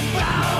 about